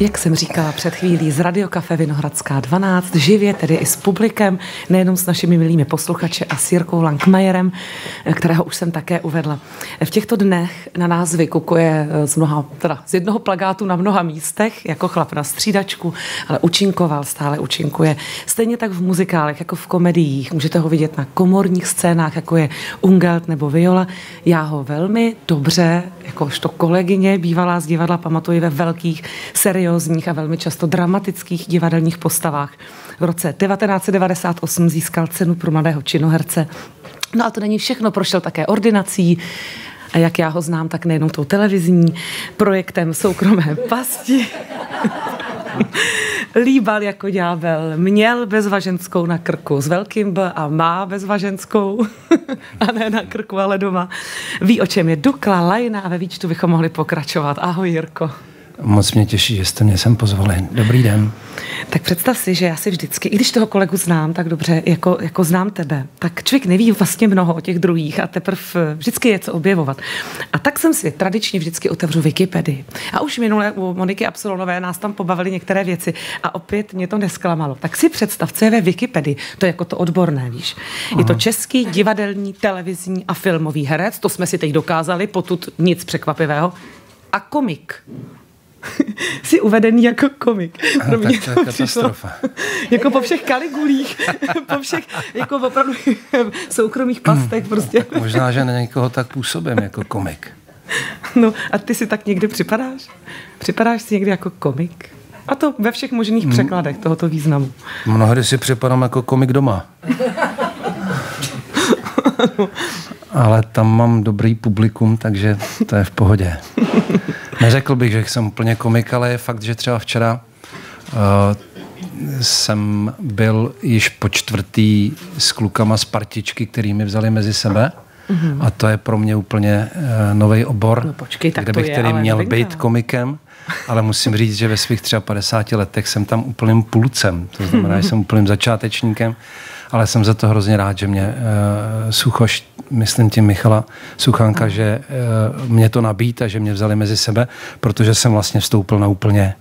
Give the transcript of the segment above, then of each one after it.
Jak jsem říkala před chvílí z Radiokafe Vinohradská 12, živě tedy i s publikem, nejenom s našimi milými posluchači a s Jirkou Lankmajerem, kterého už jsem také uvedla. V těchto dnech na nás vykukuje z, mnoha, teda z jednoho plagátu na mnoha místech, jako chlap na střídačku, ale učinkoval, stále učinkuje. Stejně tak v muzikálech, jako v komediích. Můžete ho vidět na komorních scénách, jako je Ungelt nebo Viola. Já ho velmi dobře, jakožto kolegyně, bývalá z divadla, pamatuji ve velkých seriózních a velmi často dramatických divadelních postavách. V roce 1998 získal cenu pro mladého činoherce. No a to není všechno, prošel také ordinací, a jak já ho znám, tak nejenom tou televizní projektem soukromé pasti. Líbal jako ďábel, měl bezvaženskou na krku s velkým B a má bezvaženskou, a ne na krku, ale doma. Ví, o čem je Dukla, Lajna a ve výčtu bychom mohli pokračovat. Ahoj, Jirko. Moc mě těší, že jste mě sem pozvali. Dobrý den. Tak představ si, že já si vždycky, i když toho kolegu znám tak dobře, jako, jako znám tebe, tak člověk neví vlastně mnoho o těch druhých a teprve vždycky je co objevovat. A tak jsem si tradičně vždycky otevřu Wikipedii. A už minule u Moniky Absolonové nás tam pobavili některé věci a opět mě to nesklamalo. Tak si představ, co je ve Wikipedii. To je jako to odborné, víš. Aha. Je to český divadelní, televizní a filmový herec, to jsme si teď dokázali, potud nic překvapivého. A komik. jsi uvedený jako komik. Pro mě tak to je katastrofa. jako po všech kaligulích, po všech jako opravdu soukromých pastech prostě. Možná, že na někoho tak působím jako komik. No a ty si tak někdy připadáš? Připadáš si někdy jako komik? A to ve všech možných překladech tohoto významu. Mnohdy si připadám jako komik doma. Ale tam mám dobrý publikum, takže to je v pohodě. Neřekl bych, že jsem úplně komik, ale je fakt, že třeba včera uh, jsem byl již po čtvrtý s klukama z partičky, který mi vzali mezi sebe. Mm-hmm. A to je pro mě úplně uh, eh, nový obor, no počkej, tak kde bych je, tedy měl nevinka. být komikem. Ale musím říct, že ve svých třeba 50 letech jsem tam úplným půlcem. To znamená, že jsem úplným začátečníkem ale jsem za to hrozně rád, že mě uh, Suchoš, myslím tím Michala Suchánka, že uh, mě to nabít a že mě vzali mezi sebe, protože jsem vlastně vstoupil na úplně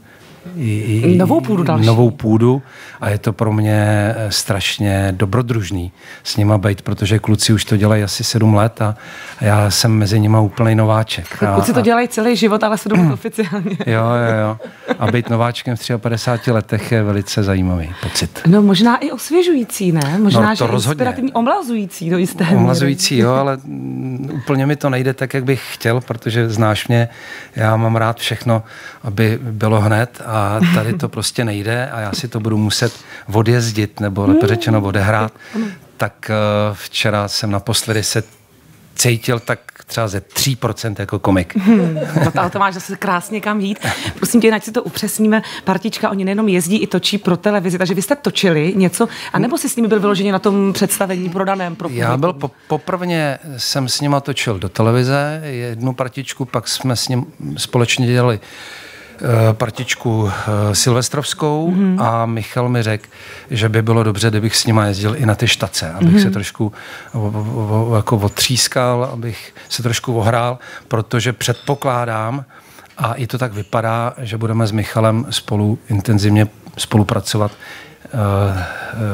i, i, novou půdu další. Novou půdu a je to pro mě eh, strašně dobrodružný s nima být, protože kluci už to dělají asi sedm let a já jsem mezi nima úplný nováček. Kluci to dělají celý život, ale sedm let oficiálně. Jo, jo, jo. A být nováčkem v 53 letech je velice zajímavý pocit. No možná i osvěžující, ne? Možná, no, to že rozhodně. inspirativní, omlazující do jisté Omlazující, jo, ale úplně mi to nejde tak, jak bych chtěl, protože znáš mě, já mám rád všechno, aby bylo hned a tady to prostě nejde a já si to budu muset odjezdit, nebo lépe řečeno odehrát. Tak eh, včera jsem naposledy se cítil tak třeba ze 3% jako komik. Hmm, no to, ale to máš zase krásně kam jít. Prosím tě, ať si to upřesníme. Partička, oni nejenom jezdí i točí pro televizi, takže vy jste točili něco, anebo si s nimi byl vyloženě na tom představení prodaném pro Já byl po, poprvně jsem s nima točil do televize, jednu partičku, pak jsme s ním společně dělali Eh, partičku eh, silvestrovskou mm-hmm. a Michal mi řekl, že by bylo dobře, kdybych s nima jezdil i na ty štace, abych mm-hmm. se trošku jako otřískal, abych se trošku ohrál, protože předpokládám, a i to tak vypadá, že budeme s Michalem spolu intenzivně spolupracovat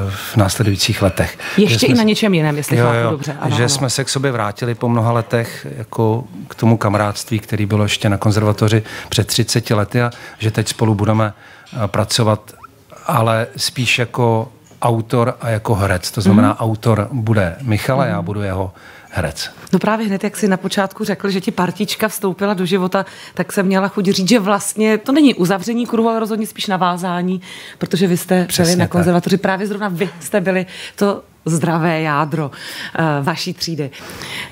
v následujících letech. Ještě i na něčem jiném, jestli jo, jo, dobře. Ano, že ano. jsme se k sobě vrátili po mnoha letech jako k tomu kamarádství, který bylo ještě na konzervatoři před 30 lety a že teď spolu budeme eh, pracovat, ale spíš jako autor a jako herec. To znamená, mm-hmm. autor bude Michal a já mhm. budu jeho herec. No právě hned, jak si na počátku řekl, že ti partička vstoupila do života, tak jsem měla chuť říct, že vlastně to není uzavření kruhu, ale rozhodně spíš navázání, protože vy jste byli na konzervatoři, tak. právě zrovna vy jste byli to zdravé jádro uh, vaší třídy.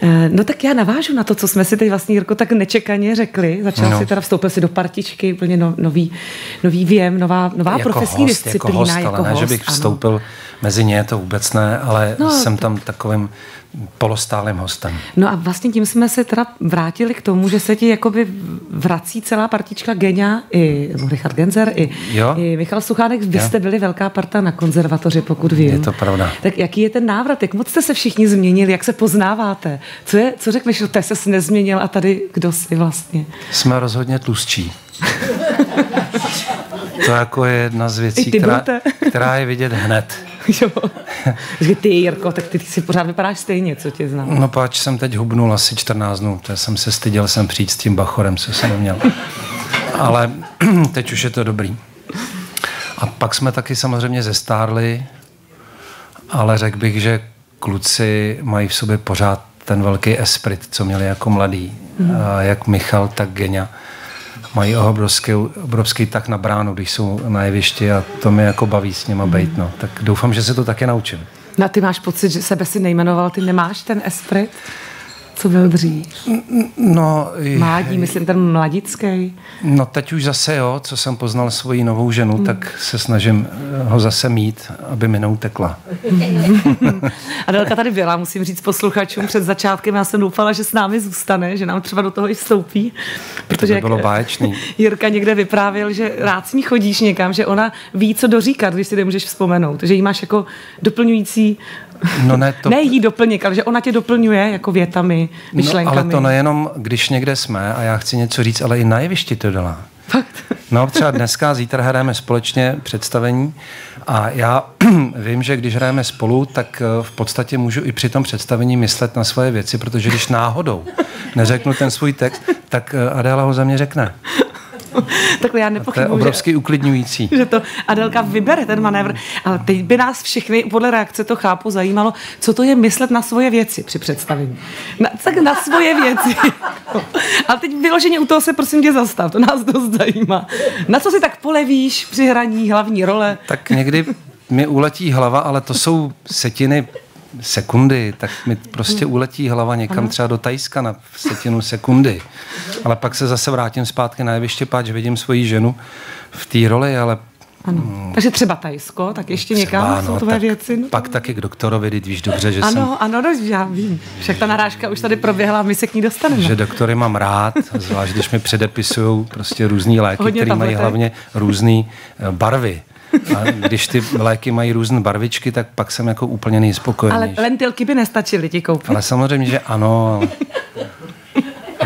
Uh, no tak já navážu na to, co jsme si teď vlastně, Jirko, tak nečekaně řekli. Začal no. si teda, vstoupil si do partičky, úplně no, nový, nový věm, nová, nová jako profesní host, jako disciplína. Jako host, jako ale host, ne, že bych vstoupil ano. mezi ně, to vůbec ne, ale no, jsem tam takovým polostálým hostem. No a vlastně tím jsme se teda vrátili k tomu, že se ti jakoby vrací celá partička Genia i Richard Genzer, i, jo? i Michal Suchánek. Vy jo? jste byli velká parta na konzervatoři, pokud vím. Je to pravda. Tak jaký je ten návrat? Jak moc jste se všichni změnili? Jak se poznáváte? Co, je, co řekneš, že ty se nezměnil a tady kdo jsi vlastně? Jsme rozhodně tlustší. to jako je jedna z věcí, která, která je vidět hned. jo. ty, Jirko, tak ty, ty si pořád vypadáš stejně, co tě znám. No pač jsem teď hubnul asi 14 dnů, to jsem se styděl jsem přijít s tím bachorem, co jsem měl. Ale teď už je to dobrý. A pak jsme taky samozřejmě zestárli, ale řekl bych, že kluci mají v sobě pořád ten velký esprit, co měli jako mladý. Mm. A jak Michal, tak Genia mají obrovský, obrovský tak na bránu, když jsou na jevišti a to mě jako baví s nima být. No. Tak doufám, že se to taky naučím. No a ty máš pocit, že sebe si nejmenoval, ty nemáš ten esprit? Co byl dřív? No, Mládí, myslím ten mladický. No teď už zase jo, co jsem poznal svoji novou ženu, hmm. tak se snažím eh, ho zase mít, aby mi neutekla. Adelka tady byla, musím říct posluchačům před začátkem, já jsem doufala, že s námi zůstane, že nám třeba do toho i vstoupí. Protože to by bylo báječný. Jirka někde vyprávěl, že rád s ní chodíš někam, že ona ví, co doříkat, když si nemůžeš vzpomenout, že jí máš jako doplňující No ne, to... ne jí doplněk, ale že ona tě doplňuje jako větami, myšlenkami. No, ale to nejenom, když někde jsme a já chci něco říct, ale i na jevišti to dělá. Fakt? No třeba dneska, zítra hrajeme společně představení a já vím, že když hrajeme spolu, tak eh, v podstatě můžu i při tom představení myslet na svoje věci, protože když náhodou neřeknu ten svůj text, tak eh, Adéla ho za mě řekne. Takhle já nepochybuji. To je obrovský že, uklidňující. Že to Adelka vybere ten manévr. Ale teď by nás všechny, podle reakce to chápu, zajímalo, co to je myslet na svoje věci při představení. Na, tak na svoje věci. Ale teď vyloženě u toho se prosím tě zastav, to nás dost zajímá. Na co si tak polevíš při hraní hlavní role? Tak někdy mi uletí hlava, ale to jsou setiny sekundy, tak mi prostě hmm. uletí hlava někam ano. třeba do Tajska na setinu sekundy. Ale pak se zase vrátím zpátky na jeviště, páč vidím svoji ženu v té roli, ale ano. Hmm. Takže třeba Tajsko, tak ještě třeba, někam jsou no, tvoje věci. No. Pak taky k doktorovi, když víš dobře, že ano, jsem... Ano, ano, já vím. Však ta narážka už tady proběhla my se k ní dostaneme. Že doktory mám rád, zvlášť když mi předepisují prostě různý léky, které mají hlavně různé eh, barvy. A když ty léky mají různé barvičky, tak pak jsem jako úplně nejspokojený. Ale lentilky by nestačily ti koupit. Ale samozřejmě, že ano.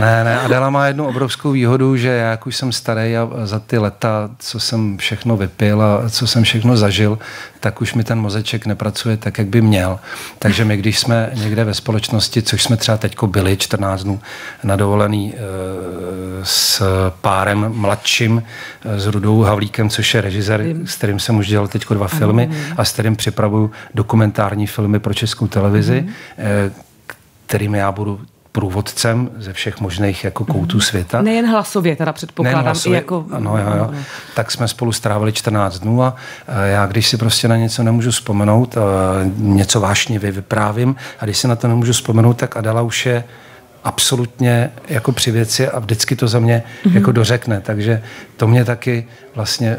Ne, ne, Adela má jednu obrovskou výhodu, že já, jak už jsem starý a za ty leta, co jsem všechno vypil a co jsem všechno zažil, tak už mi ten mozeček nepracuje tak, jak by měl. Takže my, když jsme někde ve společnosti, což jsme třeba teď byli 14 dnů na dovolený e, s párem mladším, e, s Rudou Havlíkem, což je režisér, s kterým jsem už dělal teď dva filmy a s kterým připravuju dokumentární filmy pro českou televizi, e, kterými já budu průvodcem ze všech možných jako koutů mhm. světa. Nejen hlasově, teda předpokládám. Nejen hlasově, i jako... Ano, jo, jo. Tak jsme spolu strávili 14 dnů a já, když si prostě na něco nemůžu vzpomenout, něco vášnivě vyprávím a když si na to nemůžu vzpomenout, tak Adela už je absolutně jako při věci a vždycky to za mě mm-hmm. jako dořekne. Takže to mě taky vlastně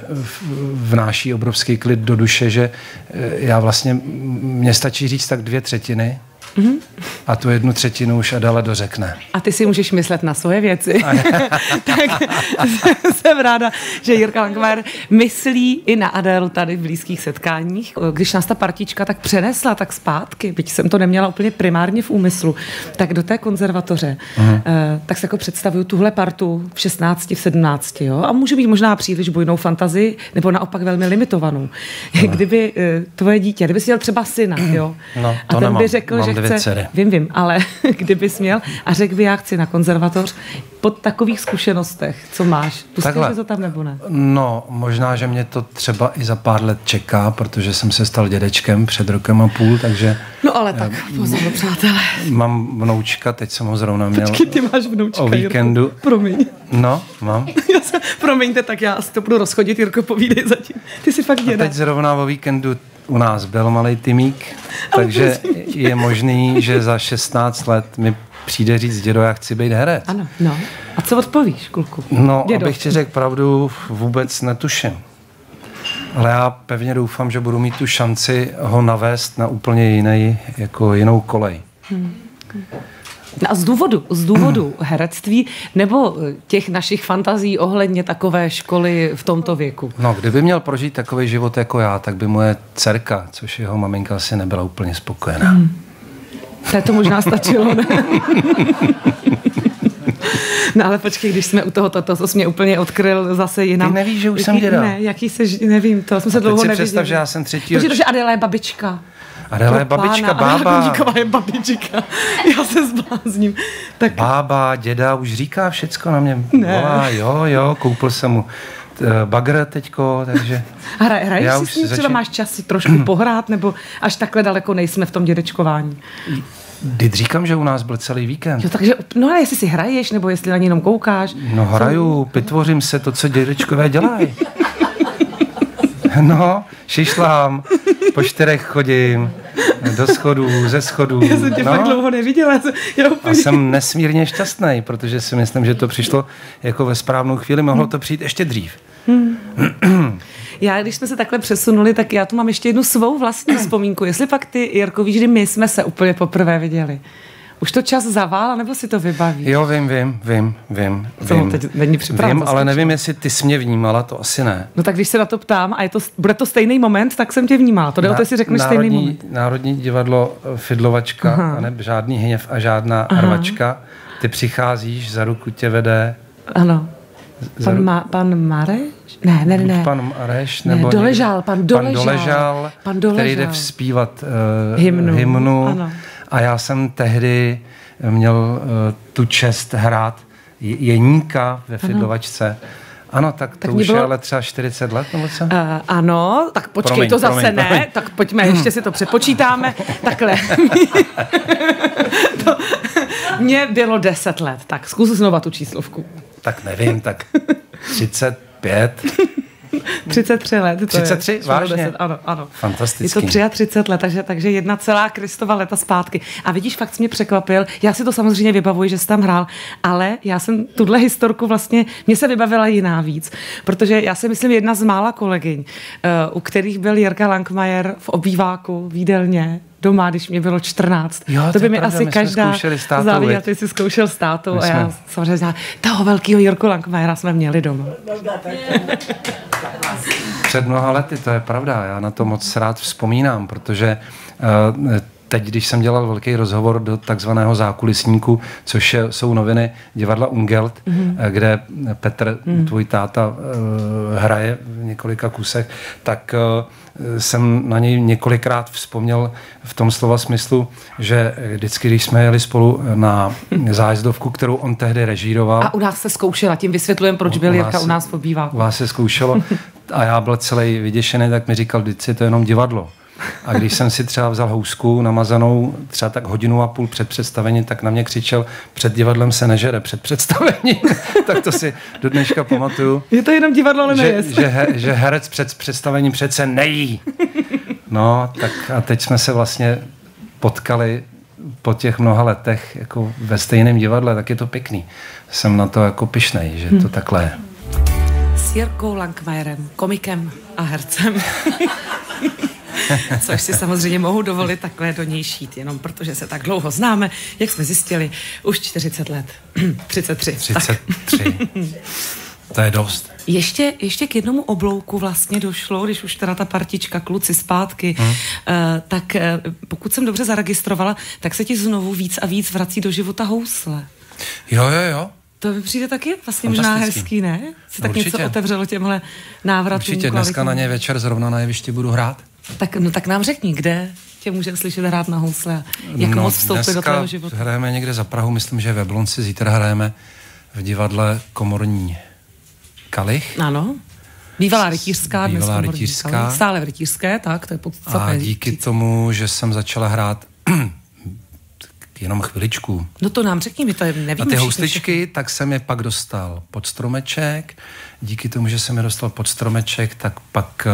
vnáší obrovský klid do duše, že e, já vlastně, mě stačí říct tak dvě třetiny Mm-hmm. A tu jednu třetinu už Adela dořekne. A ty si můžeš myslet na svoje věci. tak jsem ráda, že Jirka Langmajer myslí i na Adélu tady v blízkých setkáních. Když nás ta partička tak přenesla tak zpátky, byť jsem to neměla úplně primárně v úmyslu, tak do té konzervatoře, mm-hmm. tak se jako představuju tuhle partu v 16, v 17, jo? A může být možná příliš bojnou fantazii, nebo naopak velmi limitovanou. No. Kdyby eh, tvoje dítě, kdyby si měl třeba syna, jo? No, to a ten nemám. by řekl, mám že chce, dcery. Vím, vím, ale kdybys měl a řekl by, já chci na konzervatoř, po takových zkušenostech, co máš, pustíš to tam nebo ne? No, možná, že mě to třeba i za pár let čeká, protože jsem se stal dědečkem před rokem a půl, takže... No ale tak, pozor, přátelé. Mám vnoučka, teď jsem ho zrovna měl Počkej, ty máš vnoučka, o víkendu. Jirko. Promiň. No, mám. Já se, promiňte, tak já si to budu rozchodit, Jirko, povídej zatím. Ty jsi fakt děda. A teď zrovna o víkendu u nás byl malý Timík, takže je možný, že za 16 let mi přijde říct, dědo, já chci být herec. Ano, no. A co odpovíš, kluku? No, dědo. abych ti řekl pravdu, vůbec netuším. Ale já pevně doufám, že budu mít tu šanci ho navést na úplně jiný, jako jinou kolej. Hmm. A z důvodu, z důvodu herectví nebo těch našich fantazí ohledně takové školy v tomto věku? No, kdyby měl prožít takový život jako já, tak by moje dcerka, což jeho maminka asi nebyla úplně spokojená. Hmm. To to možná stačilo, ne? No ale počkej, když jsme u toho, to, to, to jsi mě úplně odkryl zase jinam. Ty nevíš, že už jaký, jsem děda. Ne, jaký se, nevím, to jsme se dlouho neviděli. představ, že já jsem třetí. Počkej, že Adela je babička. Adela je babička, bába. Adela je babička. Já se zblázním. Tak... Bába, děda už říká všecko na mě. Ne. Volá, jo, jo, koupil jsem mu bagr teďko, takže... Hraj, hraješ já si s ním, začín... třeba máš čas si trošku pohrát, nebo až takhle daleko nejsme v tom dědečkování? Teď říkám, že u nás byl celý víkend. Jo, takže, no ale jestli si hraješ, nebo jestli na ně jenom koukáš. No hraju, pitvořím se to, co dědečkové dělají. No, šišlám, po čtyřech chodím, do schodů, ze schodů. Já jsem tě no. fakt dlouho neviděla. Já úplně... A jsem nesmírně šťastný, protože si myslím, že to přišlo jako ve správnou chvíli. Mohlo to přijít ještě dřív. Hmm. Já, když jsme se takhle přesunuli, tak já tu mám ještě jednu svou vlastní vzpomínku. Jestli pak ty, Jirko, víš, kdy my jsme se úplně poprvé viděli. Už to čas zavál, nebo si to vybaví? Jo, vím, vím, vím, vím. Co vím, teď není připraven. Vím, ale nevím, jestli ty jsi mě vnímala, to asi ne. No tak když se na to ptám a je to, bude to stejný moment, tak jsem tě vnímala. To jde na, o to, si řekneš národní, stejný moment. Národní divadlo eh, Fidlovačka, Aha. a ne žádný hněv a žádná Aha. rvačka. Ty přicházíš, za ruku tě vede. Ano. Pan, Ma, pan Mareš? Ne, ne, ne. Pan Mareš, nebo ne, doležal, pan doležal. Pan doležal, pan doležal. který jde vzpívat uh, hymnu. hymnu. Ano. A já jsem tehdy měl uh, tu čest hrát Jeníka ve Fidlovačce. Ano, tak, tak to už bylo... je ale třeba 40 let, nebo co? Uh, ano, tak počkej, promiň, to zase promiň, ne, promiň. tak pojďme, ještě si to přepočítáme. Takhle. to, mně bylo 10 let, tak zkus znova tu číslovku. Tak nevím, tak 35. 33 let. To 33? Je, Vážně? 10, ano, ano. Fantasticky. Je to 33 let, takže, takže jedna celá Kristova leta zpátky. A vidíš, fakt mě překvapil. Já si to samozřejmě vybavuji, že jsi tam hrál, ale já jsem tuhle historku vlastně, mě se vybavila jiná víc, protože já si myslím jedna z mála kolegyň, uh, u kterých byl Jirka Lankmajer v obýváku v jídelně doma, když mě bylo 14. Jo, to by mi asi každá závidí, ty jsi zkoušel státu a já samozřejmě znám, toho velkého Jirku Lankmajera jsme měli doma. Před mnoha lety, to je pravda, já na to moc rád vzpomínám, protože uh, teď, když jsem dělal velký rozhovor do takzvaného zákulisníku, což je, jsou noviny divadla Ungelt, mm-hmm. kde Petr, mm. tvůj táta, uh, hraje v několika kusech, tak uh, jsem na něj několikrát vzpomněl v tom slova smyslu, že vždycky, když jsme jeli spolu na zájezdovku, kterou on tehdy režíroval. A u nás se zkoušela, tím vysvětlujeme, proč byl Jirka u nás pobývá. U vás se zkoušelo a já byl celý vyděšený, tak mi říkal, vždyť to jenom divadlo. A když jsem si třeba vzal housku namazanou třeba tak hodinu a půl před představením, tak na mě křičel, před divadlem se nežere, před představením. tak to si do dneška pamatuju. Je to jenom divadlo, ale že, že, he, že herec před představením přece nejí. No, tak a teď jsme se vlastně potkali po těch mnoha letech jako ve stejném divadle, tak je to pěkný. Jsem na to jako pišnej, že to hmm. takhle je. S Jirkou Lankmajerem, komikem a hercem. Což si samozřejmě mohu dovolit takhle do něj šít, jenom protože se tak dlouho známe, jak jsme zjistili, už 40 let. 33. 33. To je dost. Ještě, ještě k jednomu oblouku vlastně došlo, když už teda ta partička kluci zpátky, hmm. uh, tak uh, pokud jsem dobře zaregistrovala, tak se ti znovu víc a víc vrací do života housle. Jo, jo, jo. To mi přijde taky vlastně možná hezký, ne? Se tak Určitě. něco otevřelo těmhle návratům. Určitě, dneska na ně večer zrovna na jevišti budu hrát. Tak, no, tak nám řekni, kde tě můžeme slyšet hrát na housle, jak no, moc vstoupit do tvého života. hrajeme někde za Prahu, myslím, že ve Blonci, zítra hrajeme v divadle Komorní Kalich. Ano. Bývalá rytířská, Bývalá rytířská. Stále rytířské, tak, to je podstatné. A díky říct. tomu, že jsem začala hrát jenom chviličku. No to nám řekni, my to nevíme. A ty housličky, tak jsem je pak dostal pod stromeček. Díky tomu, že jsem je dostal pod stromeček, tak pak...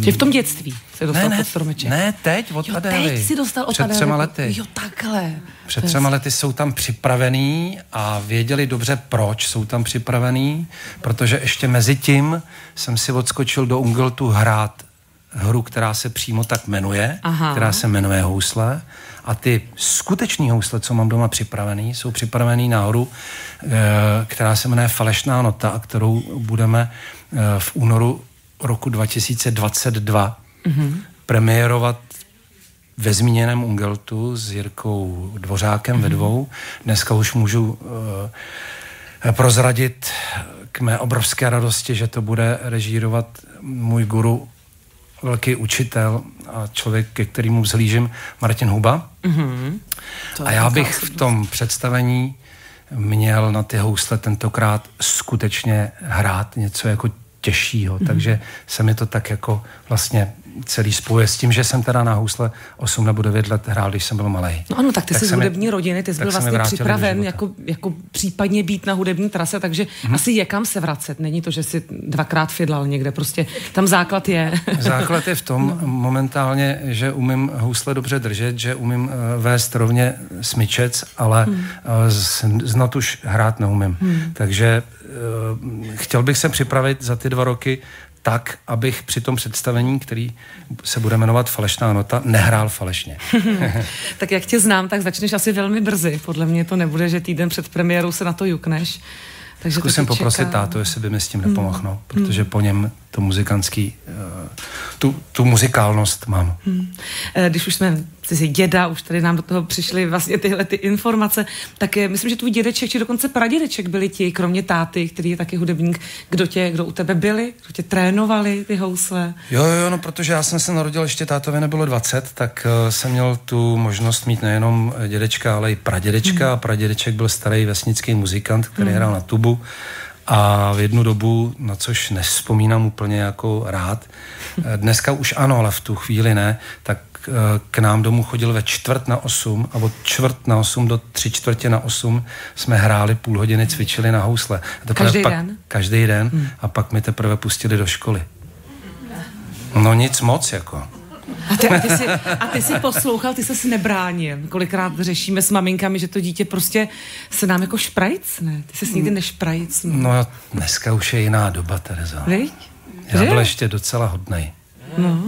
Uh, je v tom dětství se dostal ne, pod stromeček? Ne, teď od jo, Adély. teď si dostal od Před Adély. třema lety. Jo, takhle. Před třema lety jsou tam připravený a věděli dobře, proč jsou tam připravený, protože ještě mezi tím jsem si odskočil do Ungeltu hrát hru, která se přímo tak jmenuje, Aha. která se jmenuje Housle a ty skutečné housle, co mám doma připravený, jsou připravený nahoru, eh, která se jmenuje Falešná nota, a kterou budeme eh, v únoru roku 2022 mm-hmm. premiérovat ve zmíněném Ungeltu s Jirkou Dvořákem mm-hmm. ve mhm. dvou. Dneska už můžu uh, prozradit k mé obrovské radosti, že to bude režírovat můj guru, velký učitel a člověk, ke kterému vzhlížím, Martin Huba. Mm-hmm. A já bych v tom představení měl na ty housle tentokrát skutečně hrát něco jako těžšího, mm-hmm. takže se mi to tak jako vlastně celý spojuje s tím, že jsem teda na housle 8 nebo 9 let hrál, když jsem byl malý. No ano, tak ty tak jsi z hudební mi, rodiny, ty jsi byl vlastně připraven jako, jako případně být na hudební trase, takže mm-hmm. asi je kam se vracet. Není to, že si dvakrát fidlal někde, prostě tam základ je. základ je v tom no. momentálně, že umím housle dobře držet, že umím uh, vést rovně smyčec, ale mm. uh, znat už hrát neumím. Mm. Takže uh, chtěl bych se připravit za ty dva roky tak, abych při tom představení, který se bude jmenovat Falešná nota, nehrál falešně. tak jak tě znám, tak začneš asi velmi brzy. Podle mě to nebude, že týden před premiérou se na to jukneš. Takže Zkusím poprosit čeká. táto, jestli by mi s tím nepomohl, hmm. no, protože po něm to muzikantský, tu, tu muzikálnost mám. Hmm. Eh, když už jsme jsi děda, už tady nám do toho přišly vlastně tyhle ty informace, tak je, myslím, že tvůj dědeček, či dokonce pradědeček byli ti, kromě táty, který je taky hudebník, kdo tě, kdo u tebe byli, kdo tě trénovali ty housle? Jo, jo, no protože já jsem se narodil, ještě tátovi nebylo 20, tak uh, jsem měl tu možnost mít nejenom dědečka, ale i pradědečka. Hmm. Pradědeček byl starý vesnický muzikant, který hmm. hrál na tubu a v jednu dobu, na což nespomínám úplně jako rád, dneska už ano, ale v tu chvíli ne, tak eh, k nám domů chodil ve čtvrt na osm a od čtvrt na osm do tři čtvrtě na osm jsme hráli půl hodiny, cvičili na housle. A každý pak, den? Každý den hmm. a pak mi teprve pustili do školy. No nic moc jako. A ty, a, ty jsi, a ty jsi poslouchal, ty se nebránil. Kolikrát řešíme s maminkami, že to dítě prostě se nám jako šprajcne. Ty se nikdy nešprajcnul. No dneska už je jiná doba, Tereza. Víš? Já byl ještě docela hodnej. No.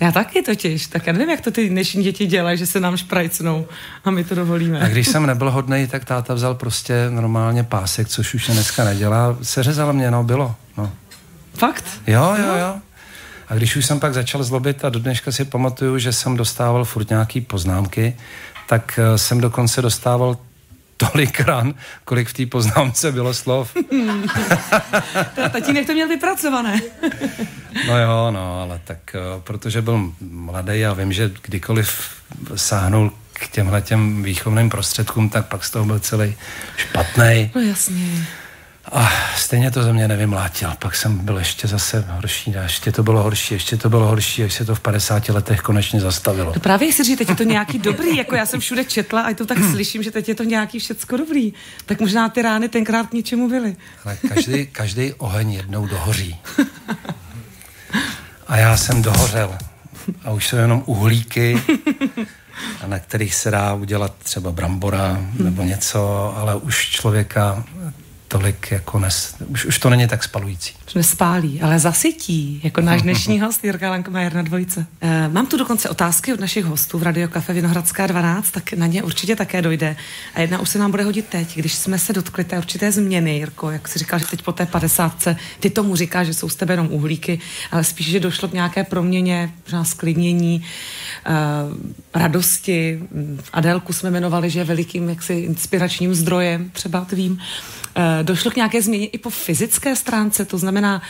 Já taky totiž, tak já nevím, jak to ty dnešní děti dělají, že se nám šprajcnou a my to dovolíme. A když jsem nebyl hodnej, tak táta vzal prostě normálně pásek, což už se dneska nedělá. Seřezal mě, no, bylo. No. Fakt? Jo, jo, jo. A když už jsem pak začal zlobit a do dneška si pamatuju, že jsem dostával furt nějaký poznámky, tak eh, jsem dokonce dostával tolik ran, kolik v té poznámce bylo slov. Tatínek to měl vypracované. no jo, no, ale tak uh, protože byl mladý a vím, že kdykoliv sáhnul k těmhle těm výchovným prostředkům, tak pak z toho byl celý špatný. No jasně. A stejně to ze mě nevymlátil. Pak jsem byl ještě zase horší, a ještě to bylo horší, ještě to bylo horší, až se to v 50 letech konečně zastavilo. To právě si říct, teď je to nějaký dobrý, jako já jsem všude četla a to tak slyším, že teď je to nějaký všecko dobrý. Tak možná ty rány tenkrát k něčemu byly. Ale každý, každý oheň jednou dohoří. A já jsem dohořel. A už jsou jenom uhlíky, a na kterých se dá udělat třeba brambora nebo něco, ale už člověka tolik jako nes, už, už to není tak spalující. Už nespálí, ale zasytí, jako náš dnešní host Jirka Lankmajer na dvojce. E, mám tu dokonce otázky od našich hostů v Radio Kafe Vinohradská 12, tak na ně určitě také dojde. A jedna už se nám bude hodit teď, když jsme se dotkli té určité změny, Jirko, jak jsi říkal, že teď po té padesátce, ty tomu říkáš, že jsou z tebe jenom uhlíky, ale spíš, že došlo k nějaké proměně, možná sklidnění, e, radosti. Adélku jsme jmenovali, že je velikým jaksi inspiračním zdrojem, třeba tvým. Eh, došlo k nějaké změně i po fyzické stránce, to znamená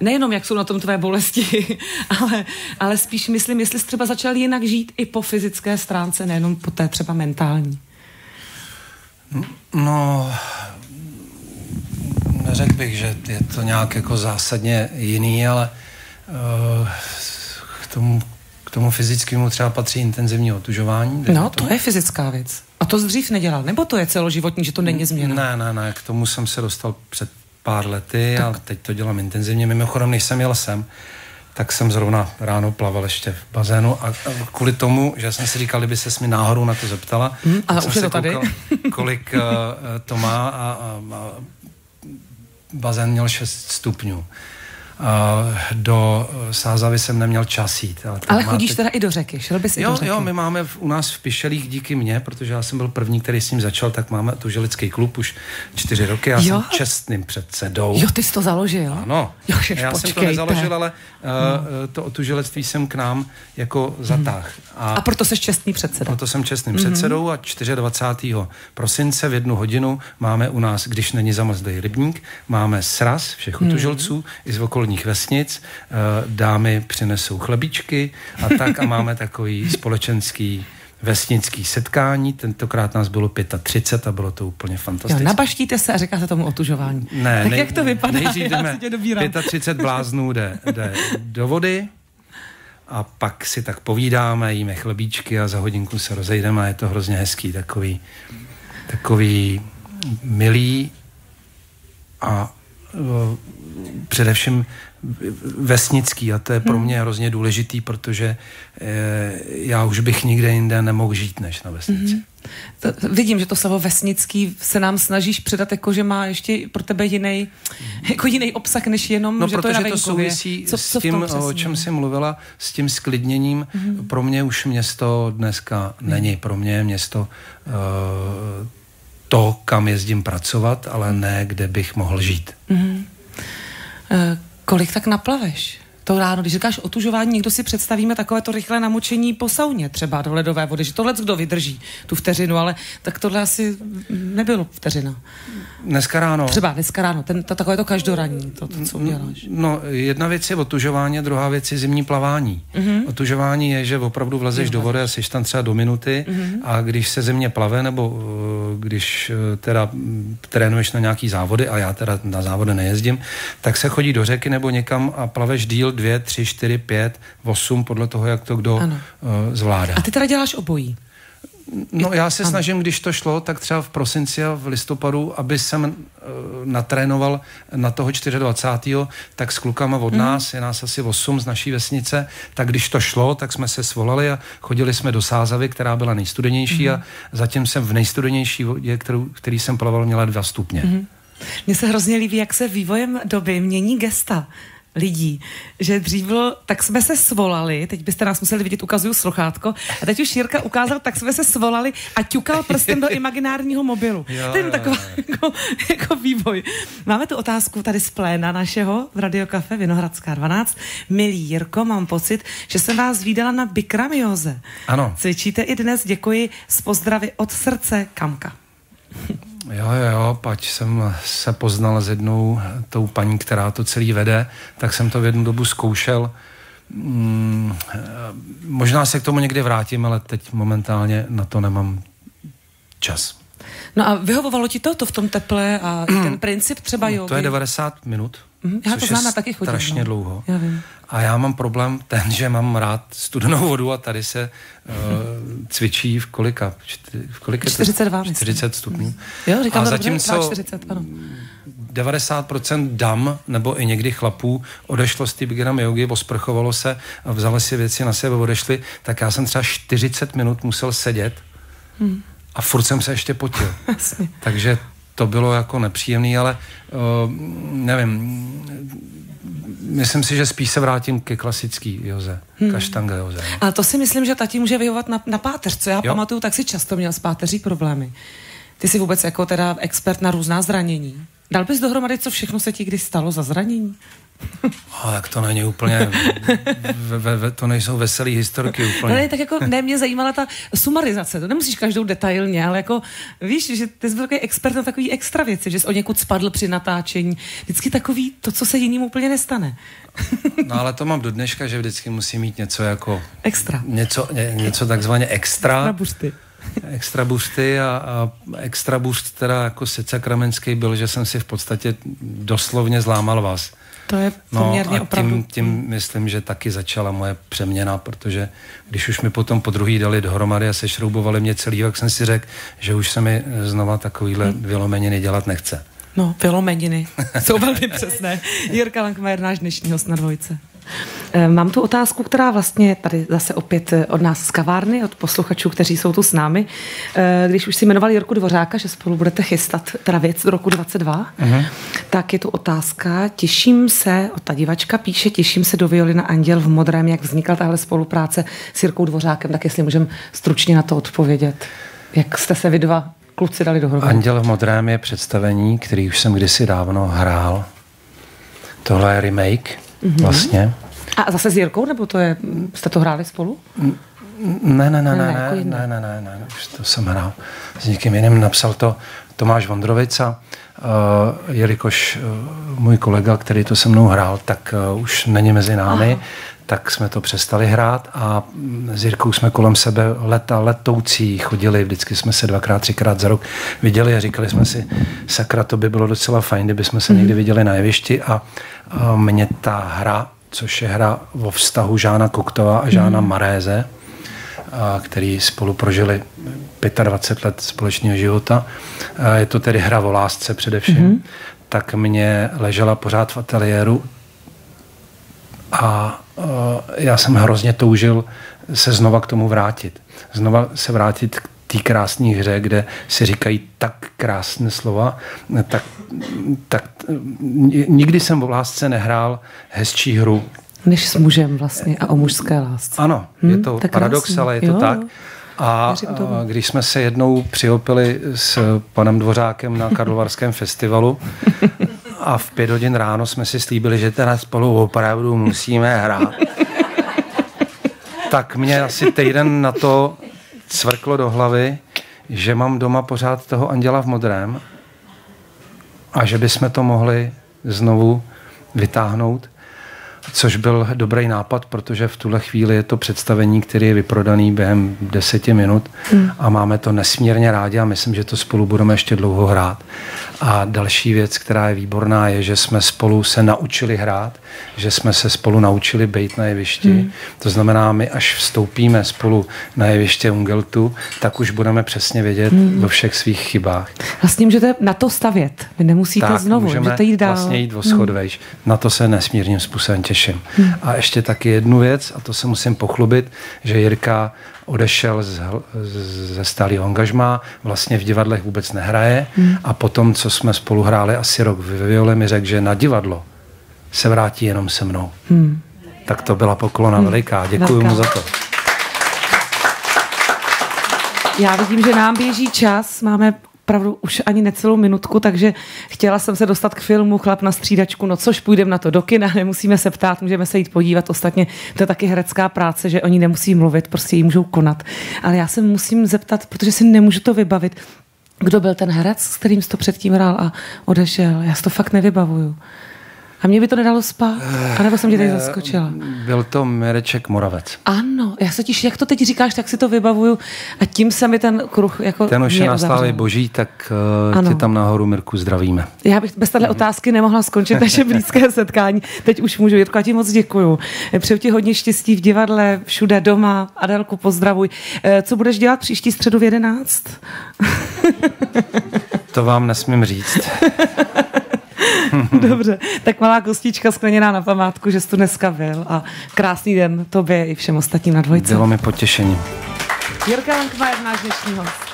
nejenom, jak jsou na tom tvé bolesti, ale, ale spíš myslím, jestli jsi třeba začal jinak žít i po fyzické stránce, nejenom po té třeba mentální. No, neřekl bych, že je to nějak jako zásadně jiný, ale uh, k tomu, k tomu fyzickému třeba patří intenzivní otužování. No, to je fyzická věc. A to dřív nedělal? Nebo to je celoživotní, že to není změna? Ne, ne, ne, k tomu jsem se dostal před pár lety tak. a teď to dělám intenzivně. Mimochodem, než jsem jel sem, tak jsem zrovna ráno plaval ještě v bazénu a, kvůli tomu, že jsem si říkal, kdyby se mi náhodou na to zeptala, hmm, ale už je to tady. Koukal, kolik uh, to má a, a, a bazén měl 6 stupňů. Do Sázavy jsem neměl čas jít. Ale, ale chodíš teď... teda i do řeky, šel bys jo, i do řeky. Jo, my máme v, u nás v Pišelích díky mně, protože já jsem byl první, který s ním začal, tak máme tu želický klub už čtyři roky. Já jo? jsem čestným předsedou. Jo, ty jsi to založil? Ano. Jo, já počkejte. jsem to nezaložil, ale uh, no. to tu želectví jsem k nám jako zatáh. A, a proto jsi čestný předseda. Proto jsem čestným mm-hmm. předsedou a 24. prosince v jednu hodinu máme u nás, když není zamrzlý rybník, máme sraz všech mm-hmm. utužilců i z okolních vesnic. Uh, dámy přinesou chlebíčky a tak a máme takový společenský vesnický setkání, tentokrát nás bylo 35 a bylo to úplně fantastické. Jo, nabaštíte se a říká se tomu otužování. Ne, tak nej, jak to vypadá? Nejdřív jdeme, 35 bláznů jde, jde do vody, a pak si tak povídáme, jíme chlebíčky a za hodinku se rozejdeme a je to hrozně hezký, takový, takový milý a uh, především vesnický a to je pro hmm. mě hrozně důležitý, protože e, já už bych nikde jinde nemohl žít než na vesnici. Hmm. To, vidím, že to slovo vesnický se nám snažíš předat, jako že má ještě pro tebe jiný, jako jiný obsah, než jenom, no, že to je na to souvisí co, s tím, o čem jsi mluvila, s tím sklidněním. Hmm. Pro mě už město dneska hmm. není. Pro mě je město uh, to, kam jezdím pracovat, ale ne, kde bych mohl žít. Hmm. Uh, Kolik tak naplaveš? To ráno, když říkáš otužování, někdo si představíme takové to rychlé namočení po sauně třeba do ledové vody, že tohle kdo vydrží tu vteřinu, ale tak tohle asi nebylo vteřina. Dneska ráno. Třeba dneska ráno, ten, to, takové to každoraní, to, to co uděláš. No, jedna věc je otužování, druhá věc je zimní plavání. Mm-hmm. Otužování je, že opravdu vlezeš do vody a jsi tam třeba do minuty mm-hmm. a když se země plave, nebo eh, když eh, teda trénuješ na nějaký závody, a já teda na závody nejezdím, tak se chodí do řeky nebo někam a plaveš díl dvě, tři, čtyři, pět, osm, podle toho, jak to kdo ano. uh, zvládá. A ty teda děláš obojí? No já se ano. snažím, když to šlo, tak třeba v prosinci a v listopadu, aby jsem uh, natrénoval na toho 24. tak s klukama od mm. nás, je nás asi 8 z naší vesnice, tak když to šlo, tak jsme se svolali a chodili jsme do Sázavy, která byla nejstudenější mm. a zatím jsem v nejstudenější vodě, kterou, který jsem plaval, měla dva stupně. Mm. Mně se hrozně líbí, jak se vývojem doby mění gesta lidí, že dřív bylo, tak jsme se svolali, teď byste nás museli vidět, ukazuju sluchátko, a teď už Jirka ukázal, tak jsme se svolali a ťukal prstem do imaginárního mobilu. Jo, Ten takový jako, jako vývoj. Máme tu otázku tady z pléna našeho v Radiokafe Vinohradská 12. Milý Jirko, mám pocit, že jsem vás viděla na Bikramioze. Ano. Cvičíte i dnes, děkuji, z pozdravy od srdce Kamka. Jo, jo, jo, pať jsem se poznal s jednou tou paní, která to celý vede, tak jsem to v jednu dobu zkoušel. Hmm, možná se k tomu někdy vrátím, ale teď momentálně na to nemám čas. No a vyhovovalo ti to, to v tom teple a ten princip třeba jo? No, to je 90 minut. Mm, já to znám, taky chodím. strašně no. dlouho. Já vím. A já mám problém ten, že mám rád studenou vodu a tady se uh, cvičí v kolika? V kolika 42, 40 stupňů. Jo, říkám, a zatímco 40, ano. 90% dam nebo i někdy chlapů odešlo z beginner jogy, osprchovalo se a vzali si věci na sebe, odešli, tak já jsem třeba 40 minut musel sedět hmm. a furt jsem se ještě potil. Takže to bylo jako nepříjemný, ale uh, nevím, myslím si, že spíš se vrátím ke klasický joze, hmm. kaštanga joze. No. Ale to si myslím, že tati může vyhovat na, na páteř, co já jo? pamatuju, tak si často měl s páteří problémy. Ty jsi vůbec jako teda expert na různá zranění. Dal bys dohromady, co všechno se ti kdy stalo za zranění? A tak to není úplně, ve, ve, ve, to nejsou veselé historky úplně. No ne, tak jako ne, mě zajímala ta sumarizace, to nemusíš každou detailně, ale jako víš, že ty jsi byl takový expert na takový extra věci, že jsi o někud spadl při natáčení, vždycky takový to, co se jiným úplně nestane. No ale to mám do dneška, že vždycky musí mít něco jako... Extra. Něco, ně, něco takzvaně extra. Extra bušty. Extra boosty a, a extra boost teda jako secakramenský byl, že jsem si v podstatě doslovně zlámal vás. To je poměrně no a opravdu... tím, tím myslím, že taky začala moje přeměna, protože když už mi potom po druhý dali dohromady a sešroubovali mě celý, tak jsem si řekl, že už se mi znova takovýhle hmm. vylomeniny dělat nechce. No, vylomeniny. Jsou velmi přesné. Jirka Lankmajer, náš dnešní host na dvojce. Eh, mám tu otázku, která vlastně tady zase opět eh, od nás z kavárny, od posluchačů, kteří jsou tu s námi. Eh, když už si jmenovali Jirku Dvořáka, že spolu budete chystat teda věc do roku 22, uh-huh. tak je tu otázka. Těším se, ta divačka píše, těším se do Violina Anděl v modrém, jak vznikla tahle spolupráce s Jirkou Dvořákem, tak jestli můžeme stručně na to odpovědět. Jak jste se vy dva kluci dali dohromady? Anděl v modrém je představení, který už jsem kdysi dávno hrál. Tohle je remake mm-hmm. vlastně. A zase s Jirkou, nebo to je, jste to hráli spolu? Ne, ne, ne, ne, ne, jako ne, ne, ne, ne, už to jsem hrál s někým jiným. Napsal to Tomáš Vondrovica, uh, jelikož uh, můj kolega, který to se mnou hrál, tak uh, už není mezi námi, Aha. tak jsme to přestali hrát a s Jirkou jsme kolem sebe leta letoucí chodili, vždycky jsme se dvakrát, třikrát za rok viděli a říkali jsme si, sakra, to by bylo docela fajn, kdyby jsme se mm. někdy viděli na jevišti a mě ta hra což je hra o vztahu Žána Koktova a Žána mm. Maréze, a který spolu prožili 25 let společného života. A je to tedy hra o lásce především. Mm. Tak mě ležela pořád v ateliéru a já jsem hrozně toužil se znova k tomu vrátit. Znova se vrátit k té krásné hře, kde si říkají tak krásné slova, tak, tak nikdy jsem v lásce nehrál hezčí hru. Než s mužem vlastně a o mužské lásce. Ano, hmm, je to paradox, krásný. ale je to jo. tak. A když jsme se jednou přiopili s panem Dvořákem na Karlovarském festivalu a v pět hodin ráno jsme si slíbili, že teda spolu opravdu musíme hrát, tak mě asi týden na to cvrklo do hlavy, že mám doma pořád toho anděla v modrém a že bychom to mohli znovu vytáhnout což byl dobrý nápad, protože v tuhle chvíli je to představení, který je vyprodaný během deseti minut hmm. a máme to nesmírně rádi a myslím, že to spolu budeme ještě dlouho hrát. A další věc, která je výborná, je, že jsme spolu se naučili hrát, že jsme se spolu naučili být na jevišti. Hmm. To znamená, my až vstoupíme spolu na jeviště Ungeltu, tak už budeme přesně vědět hmm. o všech svých chybách. Vlastně můžete na to stavět. Vy nemusíte tak, znovu, můžete jít dál. vlastně jít o schod hmm. vejš. Na to se nesmírným způsobem těším. Hmm. A ještě taky jednu věc, a to se musím pochlubit, že Jirka odešel z, ze stálého angažmá, vlastně v divadlech vůbec nehraje hmm. a potom, co jsme spolu hráli asi rok ve Viole, mi řekl, že na divadlo se vrátí jenom se mnou. Hmm. Tak to byla poklona hmm. veliká. Děkuji mu za to. Já vidím, že nám běží čas. Máme opravdu už ani necelou minutku, takže chtěla jsem se dostat k filmu Chlap na střídačku, no což půjdeme na to do kina, nemusíme se ptát, můžeme se jít podívat. Ostatně to je taky herecká práce, že oni nemusí mluvit, prostě ji můžou konat. Ale já se musím zeptat, protože si nemůžu to vybavit, kdo byl ten herec, s kterým jsi to předtím hrál a odešel. Já si to fakt nevybavuju. A mě by to nedalo spát? A nebo jsem tě tady eh, zaskočila? Byl to Mireček Moravec. Ano, já se těším, jak to teď říkáš, tak si to vybavuju a tím se mi ten kruh jako Ten už je na boží, tak uh, ano. tě tam nahoru, Mirku, zdravíme. Já bych bez téhle otázky nemohla skončit naše blízké setkání. Teď už můžu, Jirko, a ti moc děkuju. Přeju ti hodně štěstí v divadle, všude doma. Adelku, pozdravuj. Eh, co budeš dělat příští středu v 11? to vám nesmím říct. Dobře, tak malá kostička skleněná na památku, že jsi tu dneska byl a krásný den tobě i všem ostatním na dvojce. Bylo mi potěšením. Jirka Lankmajer, náš dnešní host.